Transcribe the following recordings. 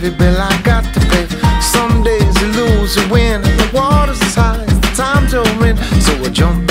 heavy bill I got to pay. Some days you lose, you win. The water's as high as the time to. So I jump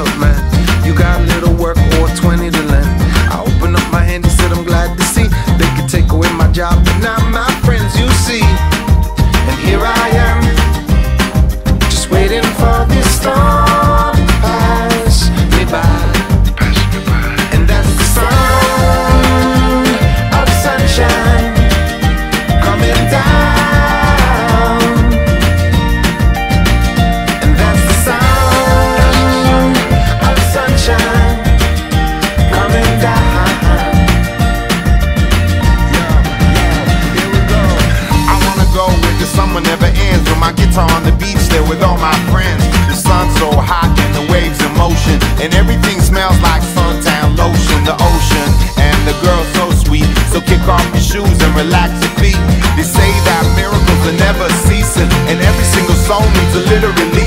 up. my friends. The sun's so hot and the waves in motion. And everything smells like suntan lotion, the ocean. And the girl so sweet. So kick off your shoes and relax your feet. They say that miracles are never ceasing. And every single soul needs a literally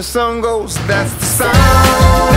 the sun goes, that's the sign.